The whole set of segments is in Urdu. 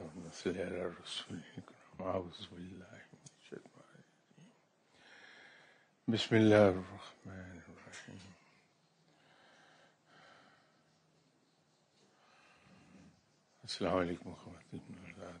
اللهم صل على الرسول الكريم أعوذ بالله من الشيطان الرجيم بسم الله الرحمن الرحيم السلام عليكم خواتيم الأولاد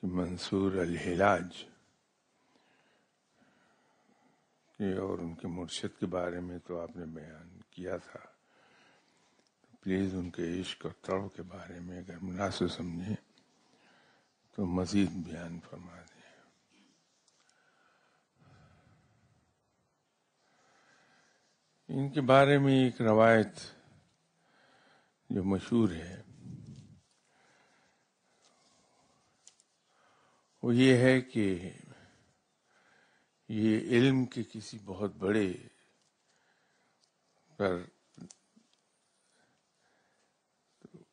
کہ منصور الحلاج اور ان کے مرشد کے بارے میں تو آپ نے بیان کیا تھا۔ پلیز ان کے عشق اور تڑ کے بارے میں اگر مناسب سمجھیں تو مزید بیان فرما دیں۔ ان کے بارے میں ایک روایت جو مشہور ہے۔ وہ یہ ہے کہ یہ علم کے کسی بہت بڑے پر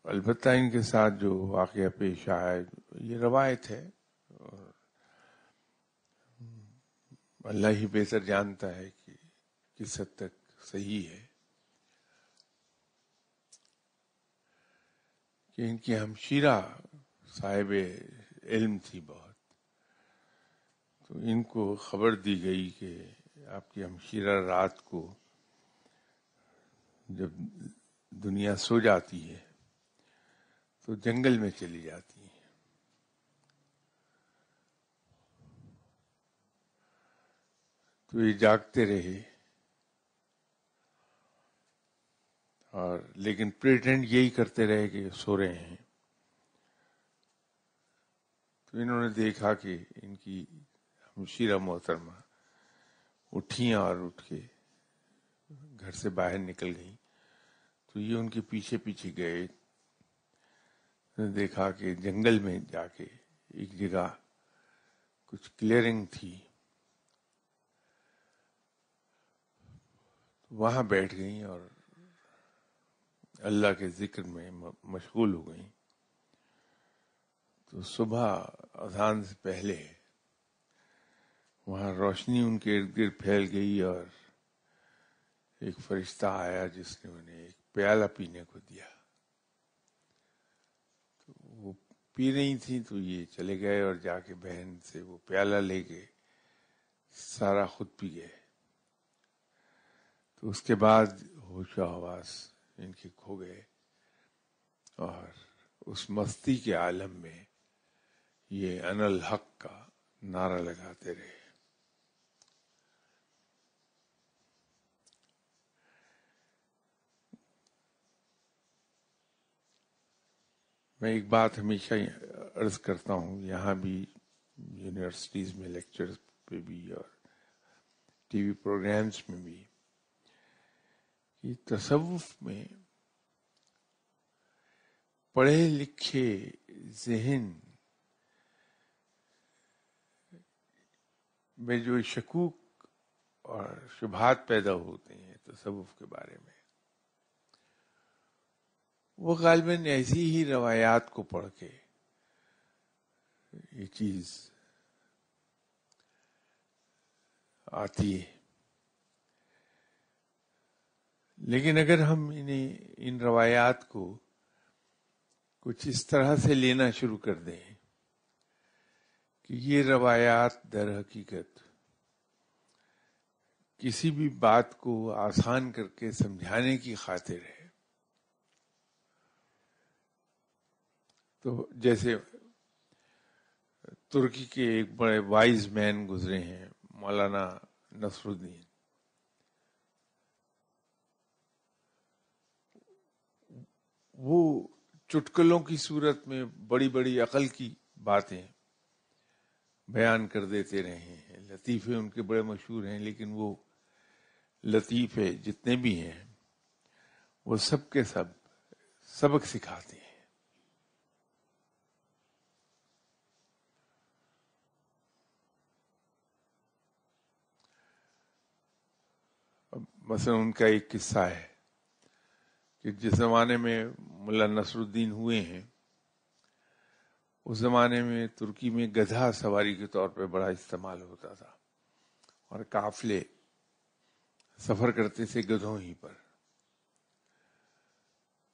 البتہ ان کے ساتھ جو واقعہ پیش آیا یہ روایت ہے اور اللہ ہی بہتر جانتا ہے کہ کس حد تک صحیح ہے کہ ان کی ہمشیرہ صاحب علم تھی بہت۔ تو ان کو خبر دی گئی کہ آپ کی ہمشیرہ رات کو جب دنیا سو جاتی ہے تو جنگل میں چلی جاتی ہے تو یہ جاگتے رہے اور لیکن پریٹینڈ یہی کرتے رہے کہ سو رہے ہیں۔ تو انہوں نے دیکھا کہ ان کی مشیرہ محترمہ اٹھی اور اٹھ کے گھر سے باہر نکل گئی تو یہ ان کے پیچھے پیچھے گئے۔ دیکھا کہ جنگل میں جا کے ایک جگہ کچھ کلیئرنگ تھی۔ وہاں بیٹھ گئی اور اللہ کے ذکر میں مشغول ہو گئی تو صبح اذان سے پہلے وہاں روشنی ان کے ارد گرد پھیل گئی اور ایک فرشتہ آیا جس نے انہیں ایک پیالہ پینے کو دیا۔ تو وہ پی رہی تھی تو یہ چلے گئے اور جا کے بہن سے وہ پیالہ لے کے سارا خود پی گئے۔ تو اس کے بعد ہوش و حواس ان کے کھو گئے اور اس مستی کے عالم میں یہ ان الحق کا نعرہ لگاتے رہے۔ میں ایک بات ہمیشہ عرض کرتا ہوں، یہاں بھی یونیورسٹیز میں لیکچر پہ بھی اور ٹی وی پروگرامس میں بھی، کہ تصوف میں پڑھے لکھے ذہن میں جو شکوک اور شبہات پیدا ہوتے ہیں تصوف کے بارے میں وہ غالباً ایسی ہی روایات کو پڑھ کے یہ چیز آتی ہے۔ لیکن اگر ہم انہیں، ان روایات کو کچھ اس طرح سے لینا شروع کر دیں کہ یہ روایات در حقیقت کسی بھی بات کو آسان کر کے سمجھانے کی خاطر ہے۔ تو جیسے ترکی کے ایک بڑے وائز مین گزرے ہیں، مولانا نصر الدین وہ چٹکلوں کی صورت میں بڑی بڑی عقل کی باتیں بیان کر دیتے رہے ہیں۔ لطیفے ان کے بڑے مشہور ہیں، لیکن وہ لطیفے جتنے بھی ہیں، وہ سب کے سب سبق سکھاتے ہیں۔ مثلا ان کا ایک قصہ ہے کہ جس زمانے میں ملا نصر الدین ہوئے ہیں، اس زمانے میں ترکی میں گدھا سواری کے طور پہ بڑا استعمال ہوتا تھا اور قافلے سفر کرتے تھے گدھوں ہی پر۔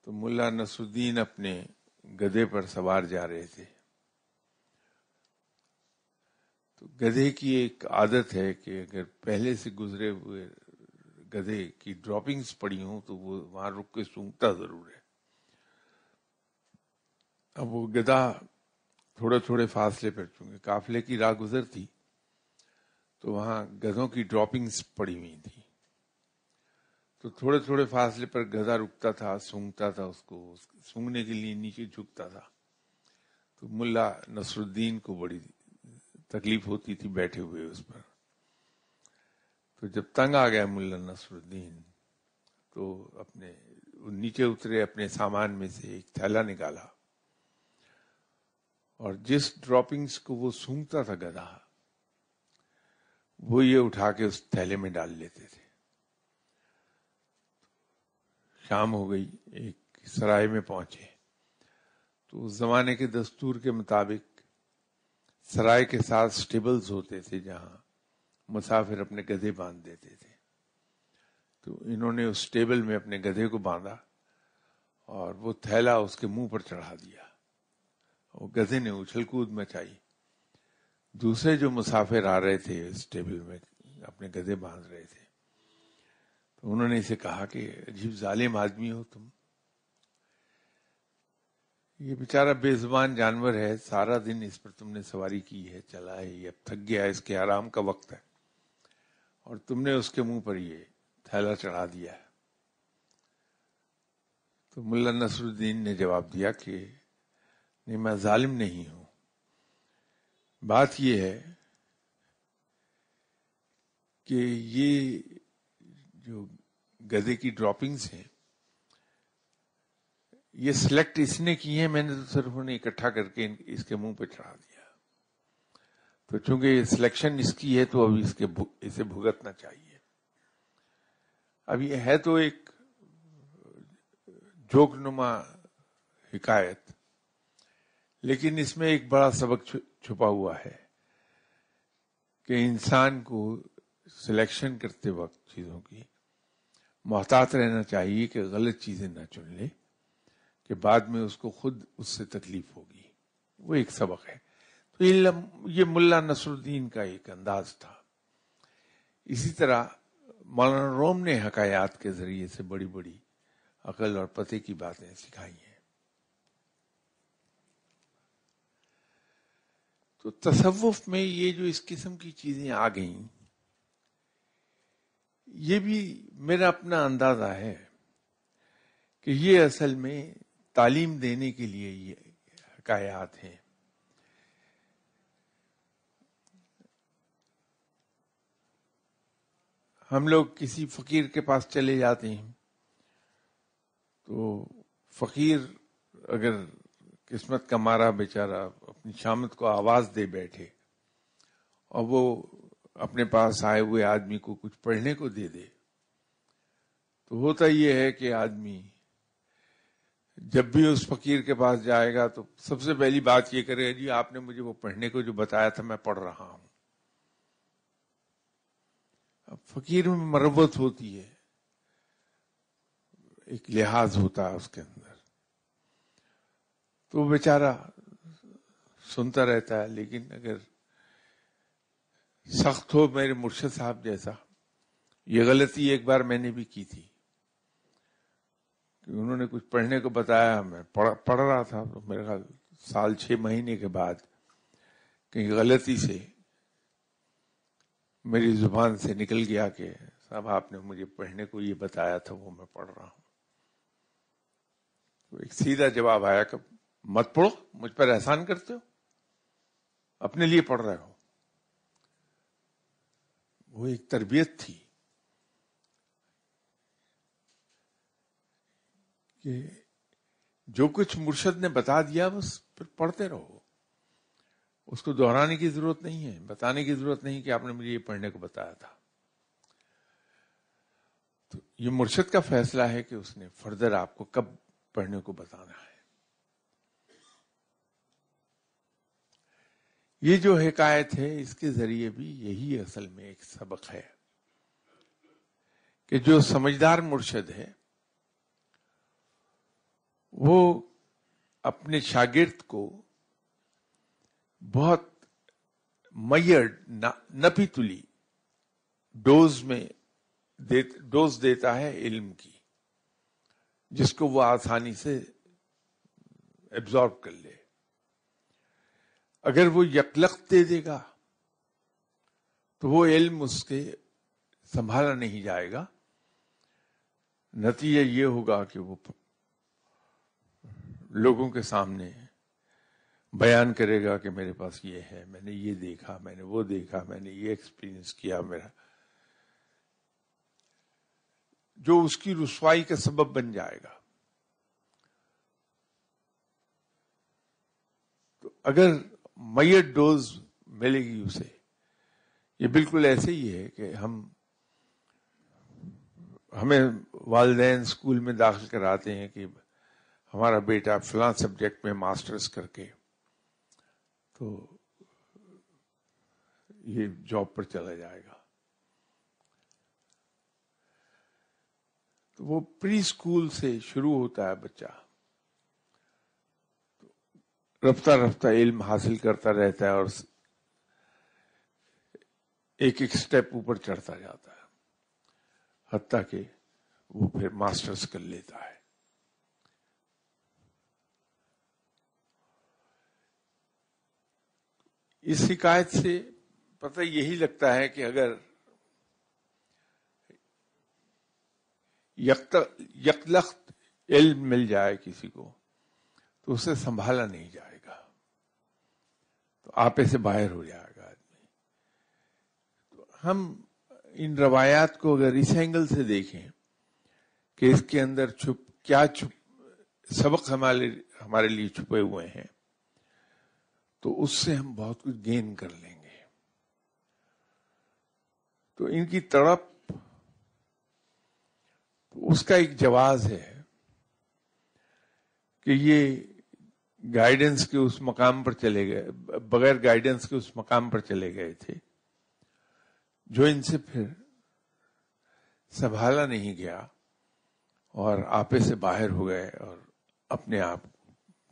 تو ملا نسردین اپنے گدے پر سوار جا رہے تھے۔ تو گدھے کی ایک عادت ہے کہ اگر پہلے سے گزرے ہوئے گدھے کی ڈراپنگز پڑی ہوں تو وہ وہاں رک کے سونگتا ضرور ہے۔ اب وہ گدا تھوڑے تھوڑے فاصلے پر چونکہ قافلے کی راہ گزر تھی تو وہاں گدھوں کی ڈراپنگز پڑی ہوئی تھی تو تھوڑے تھوڑے فاصلے پر گدا رکتا تھا، سونگتا تھا اس کو سونگنے کے لیے نیچے جھکتا تھا۔ تو ملا نصر الدین کو بڑی تکلیف ہوتی تھی بیٹھے ہوئے اس پر۔ تو جب تنگ آ گیا ملا نصر الدین، تو اپنے نیچے اترے، اپنے سامان میں سے ایک تھیلا نکالا۔ اور جس ڈراپنگز کو وہ سونگتا تھا گدا وہ یہ اٹھا کے اس تھیلے میں ڈال لیتے تھے۔ شام ہو گئی، ایک سرائے میں پہنچے۔ تو اس زمانے کے دستور کے مطابق سرائے کے ساتھ سٹیبلز ہوتے تھے جہاں مسافر اپنے گدھے باندھ دیتے تھے۔ تو انہوں نے اس ٹیبل میں اپنے گدھے کو باندھا اور وہ تھیلا اس کے منہ پر چڑھا دیا۔ وہ گدھے نے اچھل کود مچائی۔ دوسرے جو مسافر آ رہے تھے اس ٹیبل میں اپنے گدھے باندھ رہے تھے۔ تو انہوں نے اسے کہا کہ عجیب ظالم آدمی ہو تم۔ یہ بیچارہ بے زبان جانور ہے، سارا دن اس پر تم نے سواری کی ہے، چلا ہے، یہ اب تھک گیا اس کے آرام کا وقت ہے۔ اور تم نے اس کے منہ پر یہ تھیلا چڑھا دیا ہے۔ تو ملا نصر الدین نے جواب دیا کہ نہیں، میں ظالم نہیں ہوں۔ بات یہ ہے کہ یہ جو گدے کی ڈراپنگز ہیں، یہ سلیکٹ اس نے کی ہیں، میں نے تو صرف انہیں اکٹھا کر کے اس کے منہ پہ چڑھا دیا۔ تو چونکہ یہ سلیکشن اس کی ہے تو اب اس کے اسے بھگتنا چاہیے۔ اب یہ ہے تو ایک جوک نما حکایت، لیکن اس میں ایک بڑا سبق چھپا ہوا ہے کہ انسان کو سلیکشن کرتے وقت چیزوں کی محتاط رہنا چاہیے کہ غلط چیزیں نہ چن لے، کہ بعد میں اس کو خود اس سے تکلیف ہوگی۔ وہ ایک سبق ہے۔ تو یہ ملا نصر الدین کا ایک انداز تھا۔ اسی طرح مولانا روم نے حکایات کے ذریعے سے بڑی بڑی عقل اور پتے کی باتیں سکھائی ہیں۔ تو تصوف میں یہ جو اس قسم کی چیزیں آ گئیں، یہ بھی میرا اپنا اندازہ ہے کہ یہ اصل میں تعلیم دینے کے لیے یہ حکایات ہیں۔ ہم لوگ کسی فقیر کے پاس چلے جاتے ہیں، تو فقیر اگر قسمت کا مارا بیچارہ اپنی شامت کو آواز دے بیٹھے اور وہ اپنے پاس آئے ہوئے آدمی کو کچھ پڑھنے کو دے دے، تو ہوتا یہ ہے کہ آدمی جب بھی اس فقیر کے پاس جائے گا تو سب سے پہلی بات یہ کرے جی آپ نے مجھے وہ پڑھنے کو جو بتایا تھا میں پڑھ رہا ہوں۔ فقیر میں مربت ہوتی ہے۔ ایک لحاظ ہوتا ہے اس کے اندر۔ تو بیچارہ سنتا رہتا ہے، لیکن اگر سخت ہو میرے مرشد صاحب جیسا، یہ غلطی ایک بار میں نے بھی کی تھی۔ کہ انہوں نے کچھ پڑھنے کو بتایا، میں پڑھ رہا تھا۔ تو میرے خیال، سال چھ مہینے کے بعد کہیں غلطی سے میری زبان سے نکل گیا کہ صاحب آپ نے مجھے پڑھنے کو یہ بتایا تھا، وہ میں پڑھ رہا ہوں۔ تو ایک سیدھا جواب آیا کہ مت پڑھو، مجھ پر احسان کرتے ہو، اپنے لیے پڑھ رہے ہو۔ وہ ایک تربیت تھی کہ جو کچھ مرشد نے بتا دیا، بس پھر پڑھتے رہو۔ اس کو دہرانے کی ضرورت نہیں ہے، بتانے کی ضرورت نہیں کہ آپ نے مجھے یہ پڑھنے کو بتایا تھا۔ تو یہ مرشد کا فیصلہ ہے کہ اس نے فردر آپ کو کب پڑھنے کو بتانا ہے۔ یہ جو حکایت ہے، اس کے ذریعے بھی یہی اصل میں ایک سبق ہے کہ جو سمجھدار مرشد ہے، وہ اپنے شاگرد کو بہت میئر نپی تلی ڈوز میں ڈوز دیتا ہے علم کی، جس کو وہ آسانی سے ایبزارب کر لے۔ اگر وہ یکلخت دے دے گا، تو وہ علم اس کے سنبھالا نہیں جائے گا۔ نتیجہ یہ ہوگا کہ وہ لوگوں کے سامنے بیان کرے گا کہ میرے پاس یہ ہے، میں نے یہ دیکھا، میں نے وہ دیکھا، میں نے یہ ایکسپیرینس کیا میرا۔ جو اس کی رسوائی کا سبب بن جائے گا۔ تو اگر میت ڈوز ملے گی اسے، یہ بالکل ایسے ہی ہے کہ ہم ہمیں والدین اسکول میں داخل کراتے ہیں کہ ہمارا بیٹا فلاں سبجیکٹ میں ماسٹرز کر کے تو یہ جاب پر چلا جائے گا۔ تو وہ پری اسکول سے شروع ہوتا ہے بچہ۔ رفتہ رفتہ علم حاصل کرتا رہتا ہے اور ایک ایک سٹیپ اوپر چڑھتا جاتا ہے۔ حتیٰ کہ وہ پھر ماسٹرز کر لیتا ہے۔ اس شکایت سے پتہ یہی لگتا ہے کہ اگر یکلخت علم مل جائے کسی کو، تو اسے سنبھالا نہیں جائے گا۔ تو آپے سے باہر ہو جائے گا آدمی۔ تو ہم ان روایات کو اگر اس اینگل سے دیکھیں کہ اس کے اندر چھپ کیا چھپ سبق ہمارے ہمارے لیے چھپے ہوئے ہیں۔ تو اس سے ہم بہت کچھ گین کر لیں گے۔ تو ان کی تڑپ اس کا ایک جواز ہے کہ یہ گائیڈنس کے اس مقام پر چلے گئے، بغیر گائیڈنس کے اس مقام پر چلے گئے تھے، جو ان سے پھر سنبھالا نہیں گیا اور آپے سے باہر ہو گئے اور اپنے آپ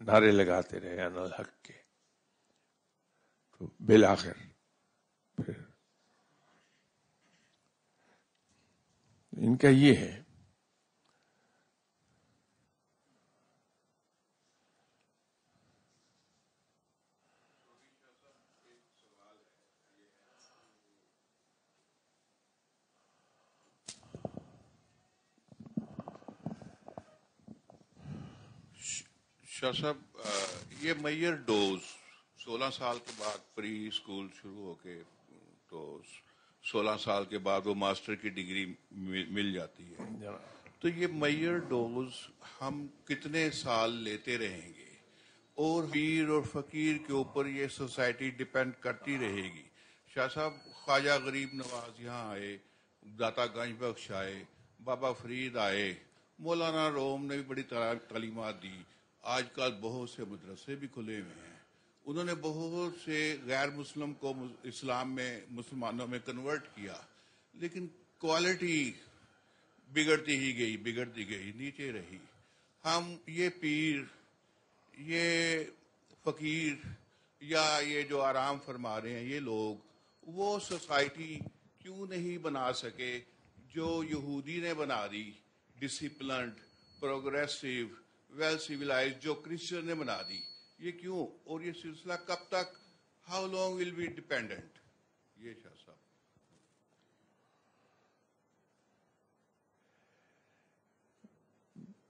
نعرے لگاتے رہے ان الحق کے۔ تو بالآخر پھر ان کا یہ ہے شاہ صاحب یہ میئر ڈوز سولہ سال کے بعد پری اسکول شروع ہو کے تو سولہ سال کے بعد وہ ماسٹر کی ڈگری مل جاتی ہے۔ تو یہ میئر ڈوز ہم کتنے سال لیتے رہیں گے؟ اور پیر اور فقیر کے اوپر یہ سوسائٹی ڈپینڈ کرتی رہے گی۔ شاہ صاحب خواجہ غریب نواز یہاں آئے داتا گنج بخش آئے بابا فرید آئے مولانا روم نے بھی بڑی تعلیمات دی۔ آج کل بہت سے مدرسے بھی کھلے ہوئے ہیں۔ انہوں نے بہت سے غیر مسلم کو اسلام میں مسلمانوں میں کنورٹ کیا، لیکن کوالٹی بگڑتی ہی گئی، بگڑتی گئی، نیچے رہی۔ ہم یہ پیر، یہ فقیر یا یہ جو آرام فرما رہے ہیں، یہ لوگ، وہ سوسائٹی کیوں نہیں بنا سکے؟ جو یہودی نے بنا دی ڈسپلنڈ پروگریسو ویل سیویلائز جو کرسچن نے بنا دی۔ یہ کیوں؟ اور یہ سلسلہ کب تک؟ How long will be dependent یہ شاہ صاحب۔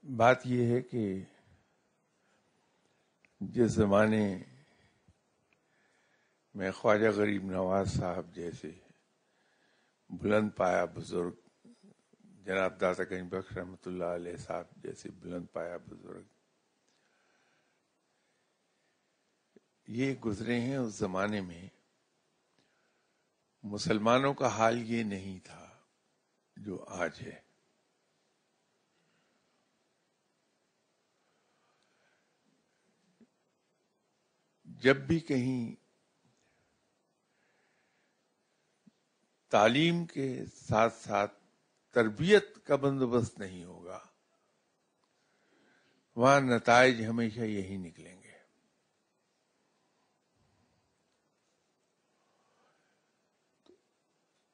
بات یہ ہے کہ جس زمانے میں خواجہ غریب نواز صاحب جیسے بلند پایا بزرگ جناب داتا گنج بخش رحمۃ اللہ علیہ صاحب جیسے بلند پایا بزرگ یہ گزرے ہیں اس زمانے میں، مسلمانوں کا حال یہ نہیں تھا جو آج ہے۔ جب بھی کہیں تعلیم کے ساتھ ساتھ تربیت کا بندوبست نہیں ہوگا، وہاں نتائج ہمیشہ یہی نکلیں گے۔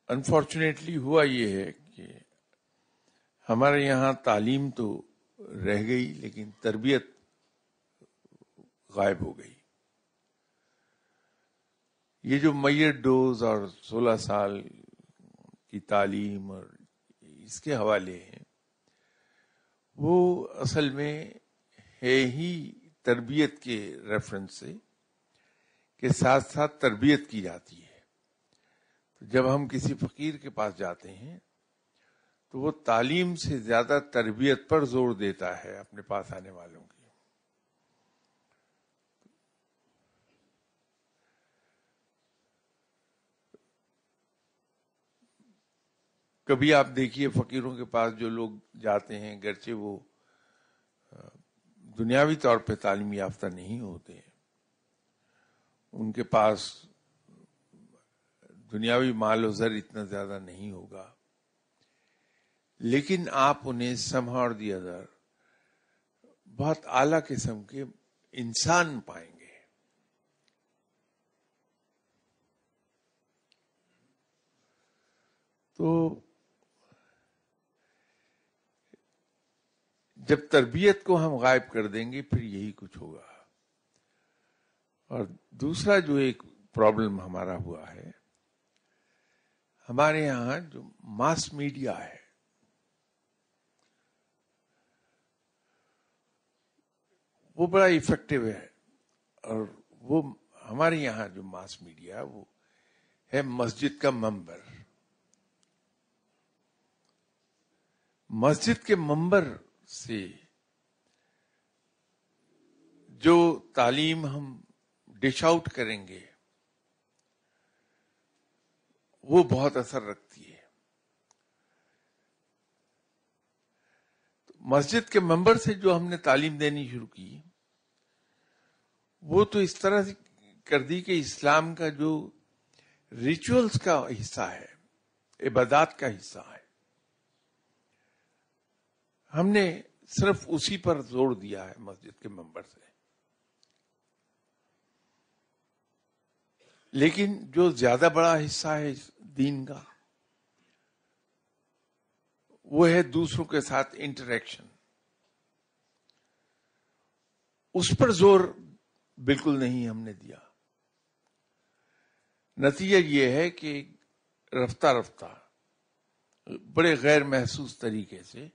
انفارچونیٹلی ہوا یہ ہے کہ ہمارے یہاں تعلیم تو رہ گئی لیکن تربیت غائب ہو گئی۔ یہ جو میئر ڈوز اور سولہ سال کی تعلیم اور اس کے حوالے ہیں، وہ اصل میں ہے ہی تربیت کے ریفرنس سے کہ ساتھ ساتھ تربیت کی جاتی ہے۔ تو جب ہم کسی فقیر کے پاس جاتے ہیں تو وہ تعلیم سے زیادہ تربیت پر زور دیتا ہے اپنے پاس آنے والوں کی۔ کبھی آپ دیکھیے فقیروں کے پاس جو لوگ جاتے ہیں، گرچہ وہ دنیاوی طور پہ تعلیم یافتہ نہیں ہوتے۔ ان کے پاس دنیاوی مال و زر اتنا زیادہ نہیں ہوگا۔ لیکن آپ انہیں سمہا اور دی ادر بہت اعلی قسم کے انسان پائیں گے۔ تو جب تربیت کو ہم غائب کر دیں گے، پھر یہی کچھ ہوگا۔ اور دوسرا جو ایک پرابلم ہمارا ہوا ہے ہمارے یہاں جو ماس میڈیا ہے، وہ بڑا افیکٹو ہے، اور وہ ہمارے یہاں جو ماس میڈیا وہ ہے مسجد کا ممبر۔ مسجد کے ممبر سے جو تعلیم ہم ڈش آؤٹ کریں گے وہ بہت اثر رکھتی ہے۔ مسجد کے ممبر سے جو ہم نے تعلیم دینی شروع کی، وہ تو اس طرح سے کر دی کہ اسلام کا جو ریچولس کا حصہ ہے، عبادات کا حصہ ہے، ہم نے صرف اسی پر زور دیا ہے مسجد کے ممبر سے۔ لیکن جو زیادہ بڑا حصہ ہے دین کا، وہ ہے دوسروں کے ساتھ انٹریکشن اس پر زور بالکل نہیں ہم نے دیا۔ نتیجہ یہ ہے کہ رفتہ رفتہ، بڑے غیر محسوس طریقے سے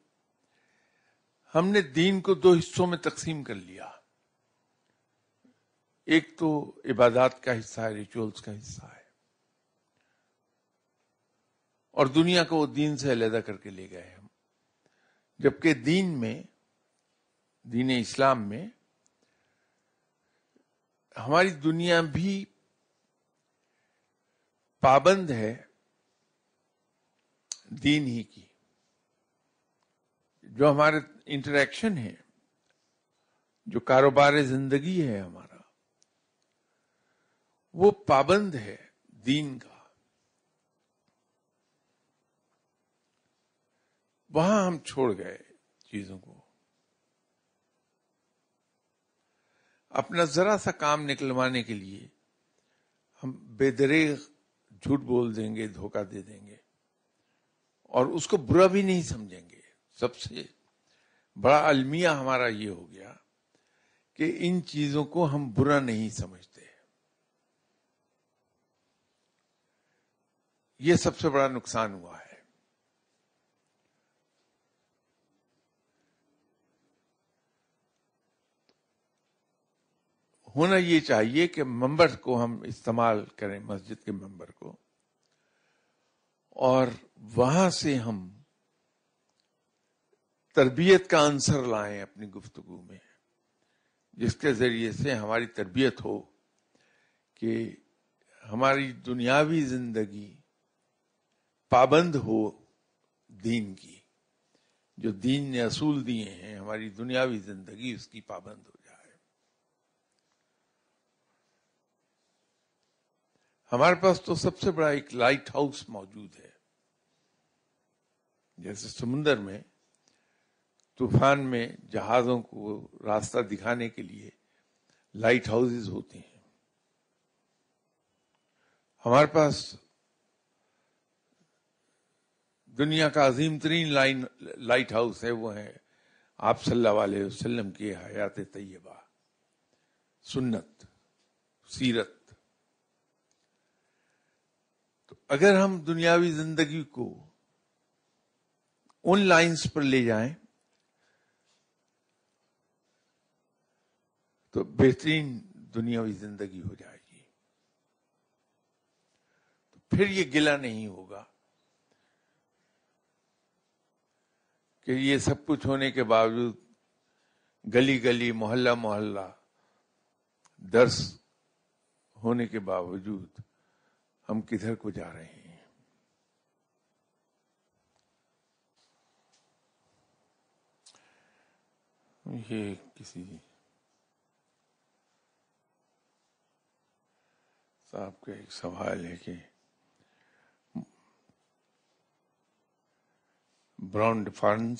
ہم نے دین کو دو حصوں میں تقسیم کر لیا۔ ایک تو عبادات کا حصہ ہے ریچولس کا حصہ ہے۔ اور دنیا کو وہ دین سے علیحدہ کر کے لے گئے ہم۔ جبکہ دین میں، دین اسلام میں، ہماری دنیا بھی پابند ہے دین ہی کی۔ جو ہمارے انٹریکشن ہے جو کاروبار زندگی ہے ہمارا وہ پابند ہے دین کا۔ وہاں ہم چھوڑ گئے چیزوں کو۔ اپنا ذرا سا کام نکلوانے کے لیے ہم بے دریغ جھوٹ بول دیں گے، دھوکہ دے دیں گے۔ اور اس کو برا بھی نہیں سمجھیں گے۔ سب سے بڑا المیہ ہمارا یہ ہو گیا کہ ان چیزوں کو ہم برا نہیں سمجھتے۔ یہ سب سے بڑا نقصان ہوا ہے۔ ہونا یہ چاہیے کہ ممبر کو ہم استعمال کریں، مسجد کے ممبر کو۔ اور وہاں سے ہم تربیت کا عنصر لائیں اپنی گفتگو میں، جس کے ذریعے سے ہماری تربیت ہو کہ ہماری دنیاوی زندگی پابند ہو دین کی، جو دین نے اصول دیے ہیں، ہماری دنیاوی زندگی اس کی پابند ہو جائے۔ ہمارے پاس تو سب سے بڑا ایک لائٹ ہاؤس موجود ہے۔ جیسے سمندر میں، طوفان میں جہازوں کو راستہ دکھانے کے لیے لائٹ ہاؤسز ہوتے ہیں۔ ہمارے پاس دنیا کا عظیم ترین لائن لائٹ ہاؤس ہے، وہ ہے آپ صلی اللہ علیہ وسلم کی حیات طیبہ، سنت، سیرت۔ تو اگر ہم دنیاوی زندگی کو ان لائنز پر لے جائیں، تو بہترین دنیاوی زندگی ہو جائے گی۔ تو پھر یہ گلا نہیں ہوگا۔ کہ یہ سب کچھ ہونے کے باوجود گلی گلی، محلہ محلہ، درس ہونے کے باوجود ہم کدھر کو جا رہے ہیں؟ یہ کسی صاحب کا ایک سوال ہے کہ brown dwarfs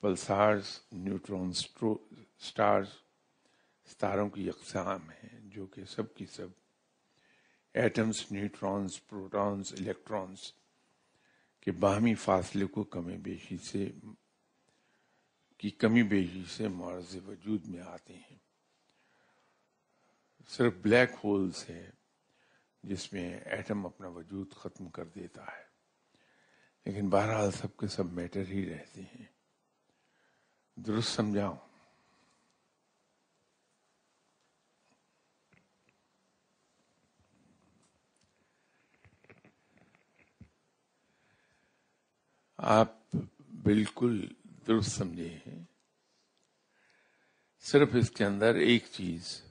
pulsars neutron stars ستاروں کی اقسام ہیں جو کہ سب کی سب ایٹمس نیوٹرونز پروٹونز الیکٹرونز کے باہمی فاصلے کو کمی بیشی سے کی کمی بیشی سے معرض وجود میں آتے ہیں۔ صرف بلیک ہولز ہے جس میں ایٹم اپنا وجود ختم کر دیتا ہے۔ لیکن بہرحال سب کے سب میٹر ہی رہتے ہیں۔ درست سمجھاؤں۔ آپ بالکل درست سمجھے ہیں۔ صرف اس کے اندر ایک چیز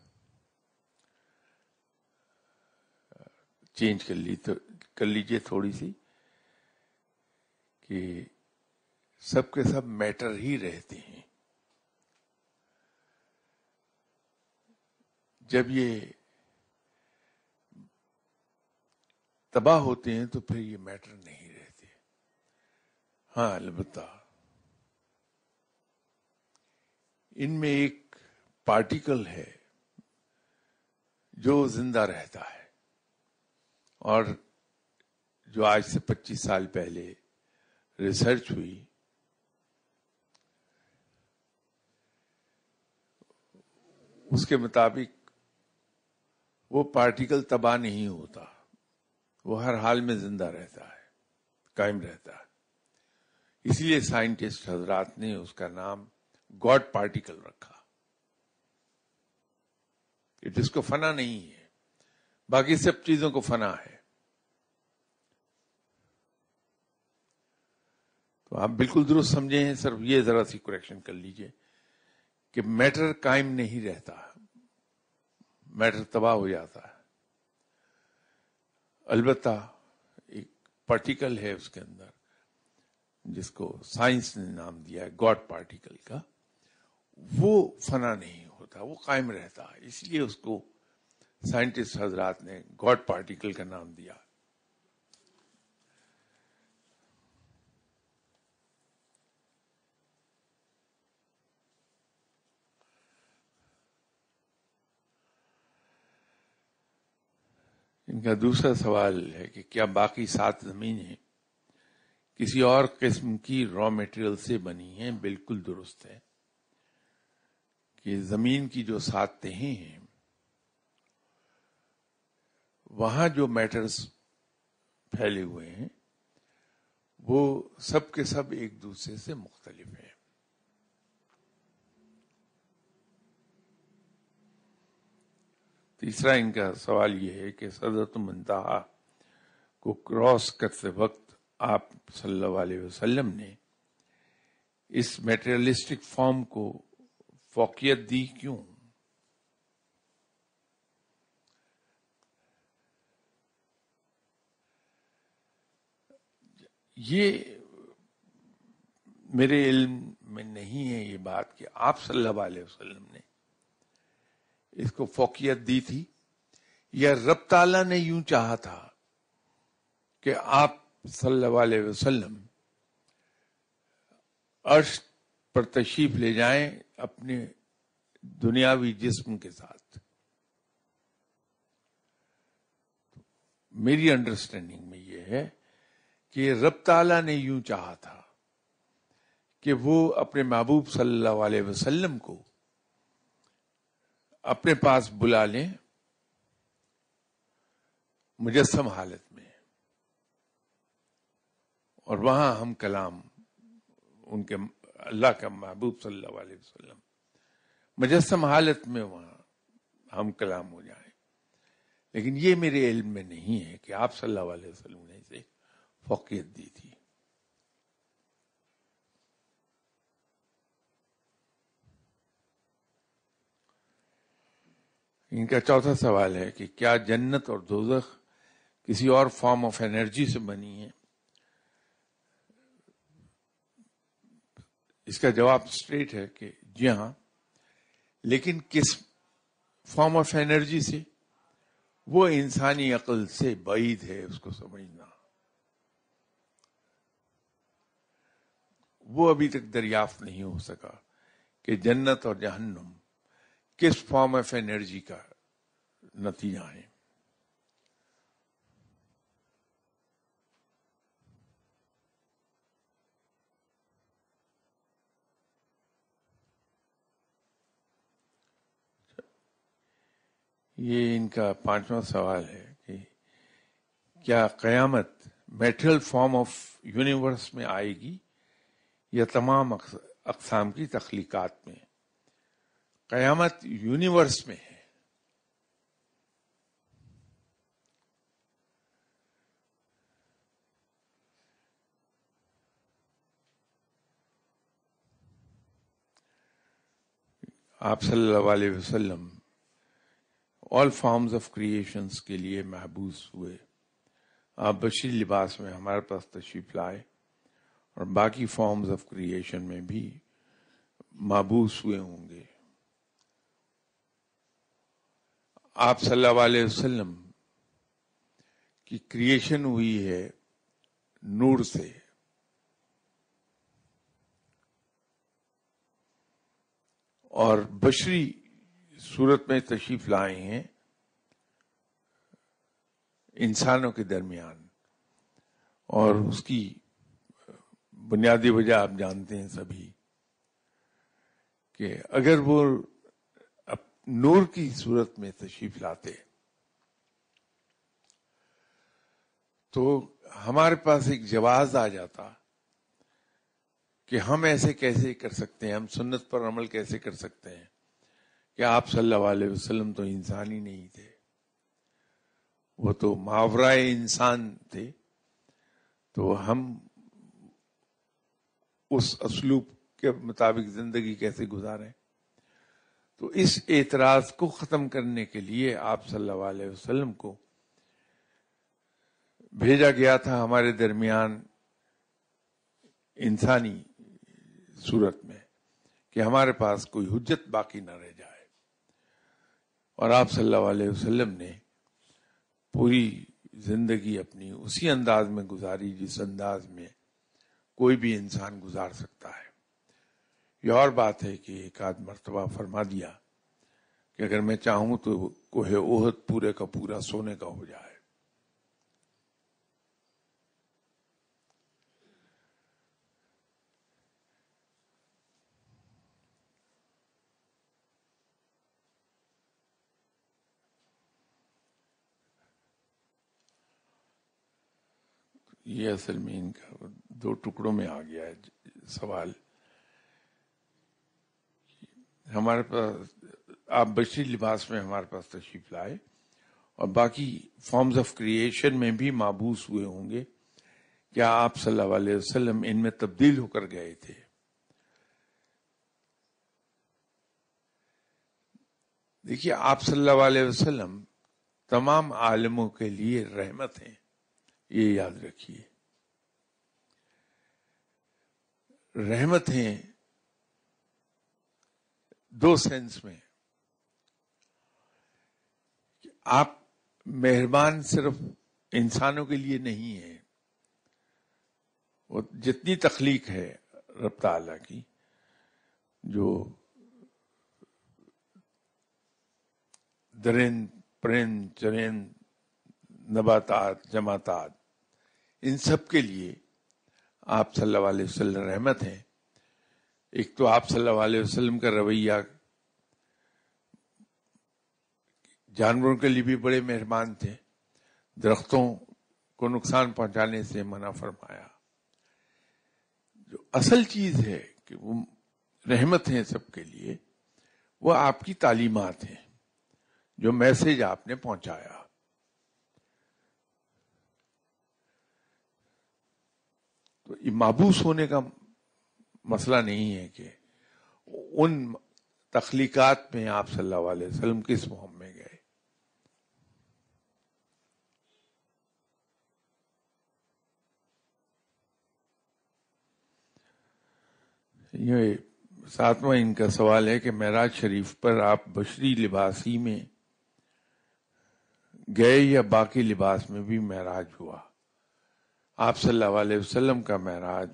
چینج کر لی تو کر لیجیے تھوڑی سی۔ کہ سب کے سب میٹر ہی رہتے ہیں۔ جب یہ تباہ ہوتے ہیں تو پھر یہ میٹر نہیں رہتے۔ ہاں البتہ ان میں ایک پارٹیکل ہے جو زندہ رہتا ہے اور جو آج سے پچیس سال پہلے ریسرچ ہوئی۔ اس کے مطابق وہ پارٹیکل تباہ نہیں ہوتا۔ وہ ہر حال میں زندہ رہتا ہے، قائم رہتا ہے۔ اس لیے سائنٹسٹ حضرات نے اس کا نام گاڈ پارٹیکل رکھا۔ اس کو فنا نہیں ہے۔ باقی سب چیزوں کو فنا ہے۔ تو آپ بالکل درست سمجھے ہیں، صرف یہ ذرا سی کریکشن کر لیجیے کہ میٹر قائم نہیں رہتا میٹر تباہ ہو جاتا ہے۔ البتہ ایک پارٹیکل ہے اس کے اندر، جس کو سائنس نے نام دیا ہے گاڈ پارٹیکل کا۔ وہ فنا نہیں ہوتا، وہ قائم رہتا۔ ہے اس لیے اس کو سائنٹسٹ حضرات نے گاڈ پارٹیکل کا نام دیا۔ ان کا دوسرا سوال ہے کہ کیا باقی سات زمینیں کسی اور قسم کی را میٹیریل سے بنی ہیں؟ بالکل درست ہے کہ زمین کی جو سات تہیں ہیں، وہاں جو میٹرز پھیلے ہوئے ہیں، وہ سب کے سب ایک دوسرے سے مختلف ہیں۔ تیسرا ان کا سوال یہ ہے کہ صدرت منتہا کو کراس کرتے وقت آپ صلی اللہ علیہ وسلم نے اس میٹریلسٹک فارم کو فوقیت دی کیوں؟ یہ میرے علم میں نہیں ہے یہ بات کہ آپ صلی اللہ علیہ وسلم نے اس کو فوقیت دی تھی یا رب تعالیٰ نے یوں چاہا تھا کہ آپ صلی اللہ علیہ وسلم عرش پر تشریف لے جائیں اپنے دنیاوی جسم کے ساتھ؟ میری انڈرسٹینڈنگ میں یہ ہے کہ رب تعالیٰ نے یوں چاہا تھا کہ وہ اپنے محبوب صلی اللہ علیہ وسلم کو اپنے پاس بلا لیں، مجسم حالت میں۔ اور وہاں ہم کلام، ان کے، اللہ کا محبوب صلی اللہ علیہ وسلم، مجسم حالت میں وہاں ہم کلام ہو جائیں۔ لیکن یہ میرے علم میں نہیں ہے کہ آپ صلی اللہ علیہ وسلم نے اسے فوقیت دی تھی۔ ان کا چوتھا سوال ہے کہ کیا جنت اور دوزخ کسی اور فارم آف انرجی سے بنی ہے اس کا جواب اسٹریٹ ہے کہ جی ہاں لیکن کس فارم آف انرجی سے؟ وہ انسانی عقل سے بعید ہے اس کو سمجھنا۔ وہ ابھی تک دریافت نہیں ہو سکا کہ جنت اور جہنم کس فارم آف انرجی کا نتیجہ ہے یہ ان کا پانچواں سوال ہے کہ کیا قیامت میٹرل فارم آف یونیورس میں آئے گی یا تمام اقسام کی تخلیقات میں؟ قیامت یونیورس میں ہے۔ آپ صلی اللہ علیہ وسلم آل فارمز آف کریشنس کے لیے محبوس ہوئے۔ آپ بشری لباس میں ہمارے پاس تشریف لائے اور باقی فارمز آف کریشن میں بھی محبوس ہوئے ہوں گے۔ آپ صلی اللہ علیہ وسلم کی کریشن ہوئی ہے نور سے۔ اور بشری صورت میں تشریف لائے ہیں انسانوں کے درمیان۔ اور اس کی بنیادی وجہ آپ جانتے ہیں سبھی کہ اگر وہ نور کی صورت میں تشریف لاتے تو ہمارے پاس ایک جواز آ جاتا کہ ہم ایسے کیسے کر سکتے ہیں، ہم سنت پر عمل کیسے کر سکتے ہیں کہ آپ صلی اللہ علیہ وسلم تو انسان ہی نہیں تھے۔ وہ تو محاورہ انسان تھے۔ تو ہم اس اسلوب کے مطابق زندگی کیسے گزاریں۔ تو اس اعتراض کو ختم کرنے کے لیے آپ صلی اللہ علیہ وسلم کو بھیجا گیا تھا ہمارے درمیان انسانی صورت میں کہ ہمارے پاس کوئی حجت باقی نہ رہ جائے۔ اور آپ صلی اللہ علیہ وسلم نے پوری زندگی اپنی اسی انداز میں گزاری جس انداز میں کوئی بھی انسان گزار سکتا ہے۔ یہ اور بات ہے کہ ایک آدھ مرتبہ فرما دیا کہ اگر میں چاہوں تو کوہ اوہد پورے کا پورا سونے کا ہو جائے۔ یہ اصل میں ان کا دو ٹکڑوں میں آ گیا ہے سوال۔ ہمارے پاس آپ بشری لباس میں ہمارے پاس تشریف لائے اور باقی فارمز آف کریشن میں بھی مابوس ہوئے ہوں گے۔ کیا آپ صلی اللہ علیہ وسلم ان میں تبدیل ہو کر گئے تھے؟ دیکھیے، آپ صلی اللہ علیہ وسلم تمام عالموں کے لیے رحمت ہیں، یہ یاد رکھیے۔ رحمت ہیں دو سینس میں آپ مہربان صرف انسانوں کے لیے نہیں ہے وہ جتنی تخلیق ہے رب تعالی کی، جو درند پرند چرند نباتات جماعتات ان سب کے لیے آپ صلی اللہ علیہ وسلم رحمت ہیں۔ ایک تو آپ صلی اللہ علیہ وسلم کا رویہ جانوروں کے لیے بھی بڑے مہربان تھے، درختوں کو نقصان پہنچانے سے منع فرمایا۔ جو اصل چیز ہے کہ وہ رحمت ہیں سب کے لیے، وہ آپ کی تعلیمات ہیں، جو میسج آپ نے پہنچایا۔ تو مابوس ہونے کا مسئلہ نہیں ہے کہ ان تخلیقات میں آپ صلی اللہ علیہ وسلم کس مہم میں گئے؟ یہ ساتواں ان کا سوال ہے کہ معراج شریف پر آپ بشری لباسی میں گئے یا باقی لباس میں بھی معراج ہوا؟ آپ صلی اللہ علیہ وسلم کا معراج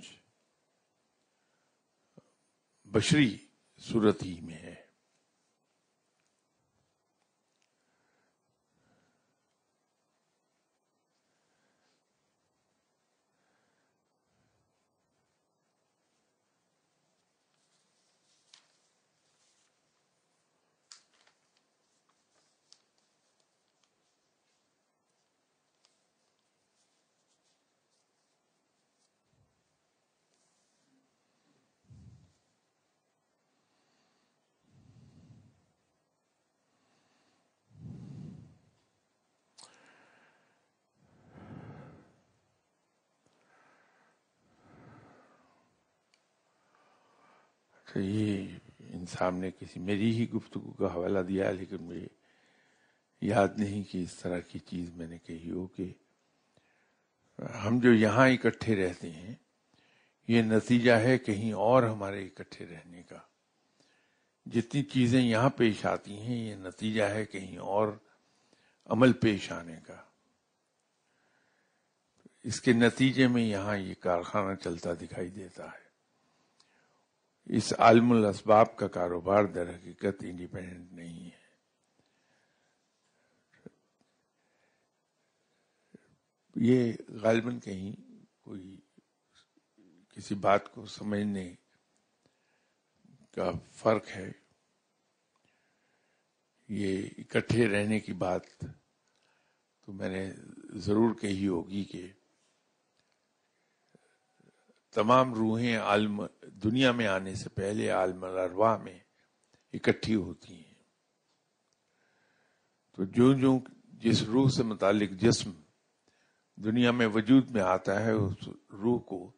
بشری صورت ہی میں ہے۔ تو یہ انسان نے کسی میری ہی گفتگو کا حوالہ دیا لیکن مجھے یاد نہیں کہ اس طرح کی چیز میں نے کہی ہو کہ ہم جو یہاں اکٹھے رہتے ہیں، یہ نتیجہ ہے کہیں اور ہمارے اکٹھے رہنے کا۔ جتنی چیزیں یہاں پیش آتی ہیں، یہ نتیجہ ہے کہیں اور عمل پیش آنے کا۔ اس کے نتیجے میں یہاں یہ کارخانہ چلتا دکھائی دیتا ہے۔ اس عالم الاسباب کا کاروبار در حقیقت انڈیپینڈنٹ نہیں ہے۔ یہ غالباً کہیں کوئی کسی بات کو سمجھنے کا فرق ہے۔ یہ اکٹھے رہنے کی بات تو میں نے ضرور کہی ہوگی کہ تمام روحیں عالم دنیا میں آنے سے پہلے عالم الارواح میں اکٹھی ہوتی ہیں۔ تو جو جو جس روح سے متعلق جسم دنیا میں وجود میں آتا ہے، اس روح کو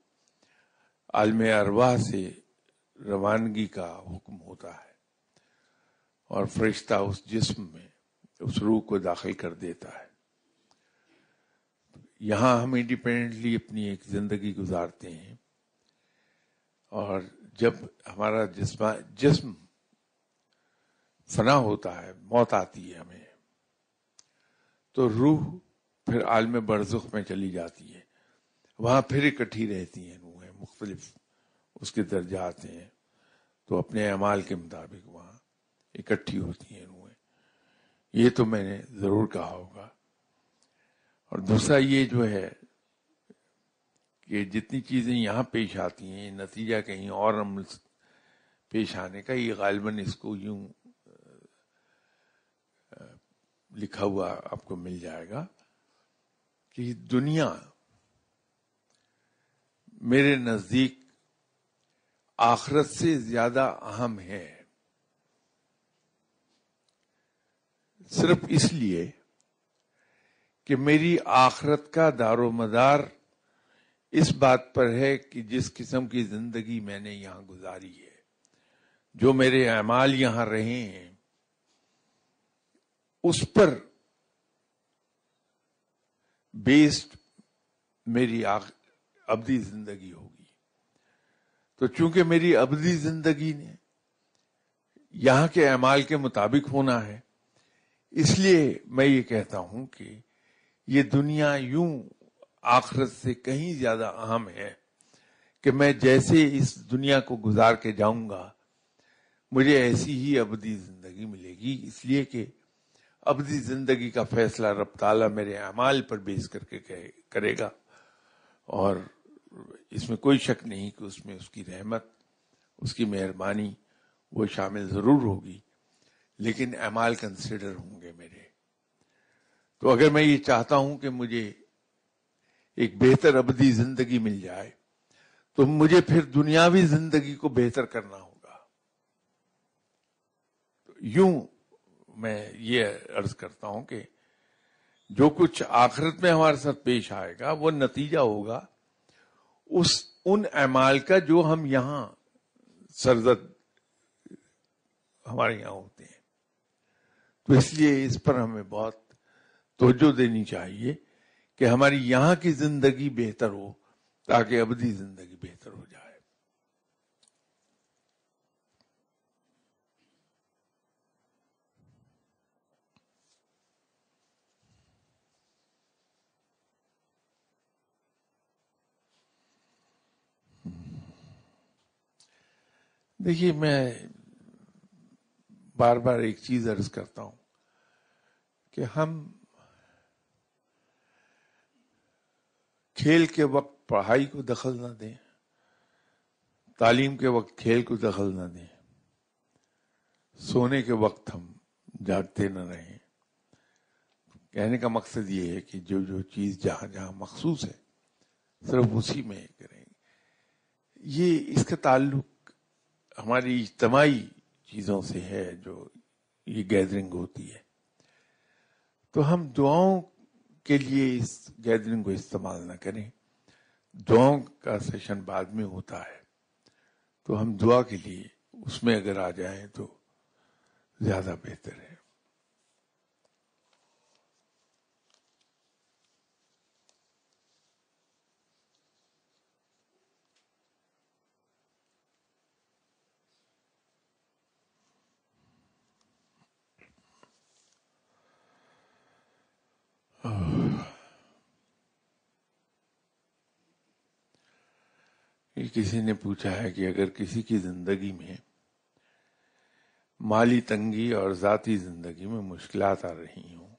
عالم ارواح سے روانگی کا حکم ہوتا ہے اور فرشتہ اس جسم میں اس روح کو داخل کر دیتا ہے۔ یہاں ہم انڈیپینڈنٹلی اپنی ایک زندگی گزارتے ہیں۔ اور جب ہمارا جسم جسم فنا ہوتا ہے، موت آتی ہے ہمیں، تو روح پھر عالم برزخ میں چلی جاتی ہے۔ وہاں پھر اکٹھی رہتی ہیں روحیں، مختلف اس کے درجات ہیں۔ تو اپنے اعمال کے مطابق وہاں اکٹھی ہوتی ہیں روحیں۔ یہ تو میں نے ضرور کہا ہوگا۔ اور دوسرا یہ جو ہے کہ جتنی چیزیں یہاں پیش آتی ہیں، نتیجہ کہیں اور عمل پیش آنے کا، یہ غالباً اس کو یوں لکھا ہوا آپ کو مل جائے گا کہ دنیا میرے نزدیک آخرت سے زیادہ اہم ہے، صرف اس لیے کہ میری آخرت کا دار و مدار اس بات پر ہے کہ جس قسم کی زندگی میں نے یہاں گزاری ہے، جو میرے اعمال یہاں رہے ہیں، اس پر بیسڈ میری ابدی زندگی ہوگی۔ تو چونکہ میری ابدی زندگی نے یہاں کے اعمال کے مطابق ہونا ہے، اس لیے میں یہ کہتا ہوں کہ یہ دنیا یوں آخرت سے کہیں زیادہ اہم ہے کہ میں جیسے اس دنیا کو گزار کے جاؤں گا، مجھے ایسی ہی ابدی زندگی ملے گی۔ اس لیے کہ ابدی زندگی کا فیصلہ رب تعالیٰ میرے اعمال پر بیس کر کے کرے گا۔ اور اس میں کوئی شک نہیں کہ اس میں اس کی رحمت، اس کی مہربانی وہ شامل ضرور ہوگی، لیکن اعمال کنسیڈر ہوں گے میرے۔ تو اگر میں یہ چاہتا ہوں کہ مجھے ایک بہتر ابدی زندگی مل جائے، تو مجھے پھر دنیاوی زندگی کو بہتر کرنا ہوگا۔ یوں میں یہ عرض کرتا ہوں کہ جو کچھ آخرت میں ہمارے ساتھ پیش آئے گا، وہ نتیجہ ہوگا اس ان اعمال کا جو ہم یہاں سرزد ہمارے یہاں ہوتے ہیں۔ تو اس لیے اس پر ہمیں بہت توجہ دینی چاہیے کہ ہماری یہاں کی زندگی بہتر ہو تاکہ ابدی زندگی بہتر ہو جائے۔ دیکھیے، میں بار بار ایک چیز عرض کرتا ہوں کہ ہم کھیل کے وقت پڑھائی کو دخل نہ دیں، تعلیم کے وقت کھیل کو دخل نہ دیں۔ سونے کے وقت ہم جاگتے نہ رہیں۔ کہنے کا مقصد یہ ہے کہ جو جو چیز جہاں جہاں مخصوص ہے، صرف اسی میں کریں۔ یہ اس کا تعلق ہماری اجتماعی چیزوں سے ہے جو یہ گیدرنگ ہوتی ہے۔ تو ہم دعاؤں کے لیے اس گیدرنگ کو استعمال نہ کریں۔ دعاؤں کا سیشن بعد میں ہوتا ہے۔ تو ہم دعا کے لیے اس میں اگر آ جائیں تو زیادہ بہتر ہے۔ کسی نے پوچھا ہے کہ اگر کسی کی زندگی میں مالی تنگی اور ذاتی زندگی میں مشکلات آ رہی ہوں،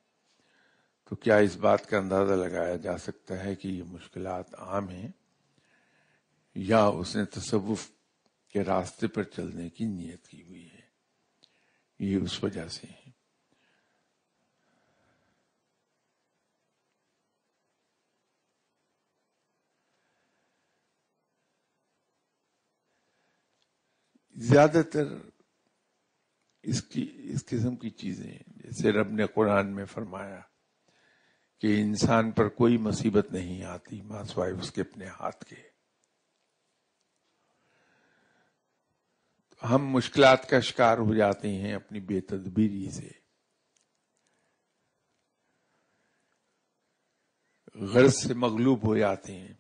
تو کیا اس بات کا اندازہ لگایا جا سکتا ہے کہ یہ مشکلات عام ہیں یا اس نے تصوف کے راستے پر چلنے کی نیت کی ہوئی ہے؟ یہ اس وجہ سے ہے۔ زیادہ تر اس کی، اس قسم کی چیزیں جیسے رب نے قرآن میں فرمایا کہ انسان پر کوئی مصیبت نہیں آتی ماسوائے اس کے اپنے ہاتھ کے۔ ہم مشکلات کا شکار ہو جاتے ہیں اپنی بے تدبیری سے۔ غرض سے مغلوب ہو جاتے ہیں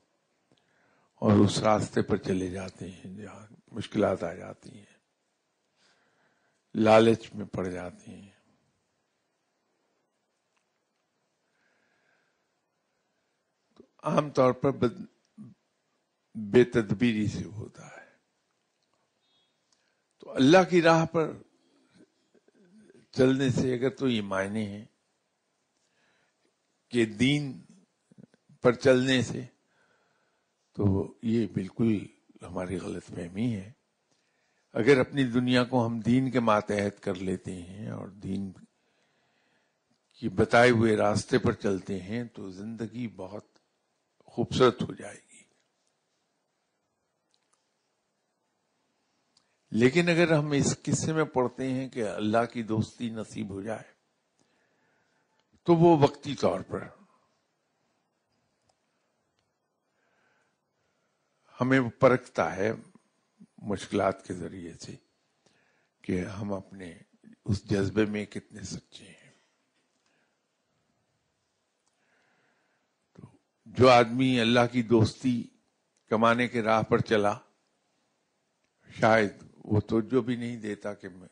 اور اس راستے پر چلے جاتے ہیں جہاں مشکلات آ جاتی ہیں۔ لالچ میں پڑ جاتی ہیں۔ تو عام طور پر بے تدبیری سے ہوتا ہے۔ تو اللہ کی راہ پر چلنے سے اگر تو یہ معنی ہیں کہ دین پر چلنے سے تو یہ بالکل ہماری غلط فہمی ہے۔ اگر اپنی دنیا کو ہم دین کے ماتحت کر لیتے ہیں اور دین کی بتائے ہوئے راستے پر چلتے ہیں تو زندگی بہت خوبصورت ہو جائے گی۔ لیکن اگر ہم اس قصے میں پڑھتے ہیں کہ اللہ کی دوستی نصیب ہو جائے تو وہ وقتی طور پر ہمیں پرکھتا ہے مشکلات کے ذریعے سے کہ ہم اپنے اس جذبے میں کتنے سچے ہیں۔ تو جو آدمی اللہ کی دوستی کمانے کے راہ پر چلا، شاید وہ تو جو بھی نہیں دیتا کہ میں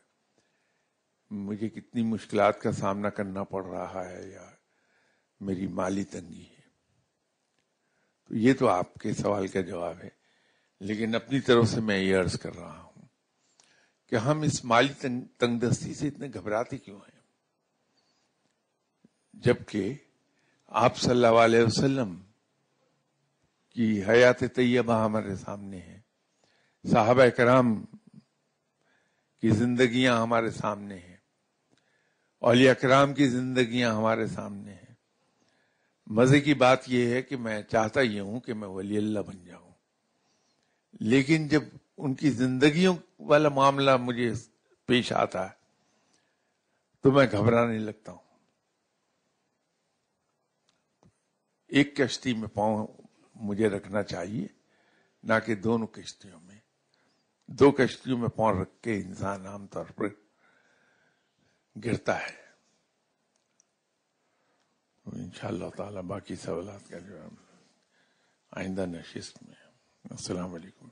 مجھے کتنی مشکلات کا سامنا کرنا پڑ رہا ہے یا میری مالی تنگی ہے۔ تو یہ تو آپ کے سوال کا جواب ہے۔ لیکن اپنی طرف سے میں یہ عرض کر رہا ہوں کہ ہم اس مالی تنگ دستی سے اتنے گھبراتے کیوں ہیں؟ جبکہ آپ صلی اللہ علیہ وسلم کی حیات طیبہ ہمارے سامنے ہے صحابہ کرام کی زندگیاں ہمارے سامنے ہیں، اولیاء کرام کی زندگیاں ہمارے سامنے ہیں۔ مزے کی بات یہ ہے کہ میں چاہتا یہ ہوں کہ میں ولی اللہ بن جاؤں۔ لیکن جب ان کی زندگیوں والا معاملہ مجھے پیش آتا ہے، تو میں گھبرانے لگتا ہوں۔ ایک کشتی میں پاؤں مجھے رکھنا چاہیے، نہ کہ دونوں کشتیوں میں۔ دو کشتیوں میں پاؤں رکھ کے انسان عام طور پر گرتا ہے۔ ان شاء اللہ تعالی باقی سوالات کا جواب آئندہ نشست میں السلام عليكم.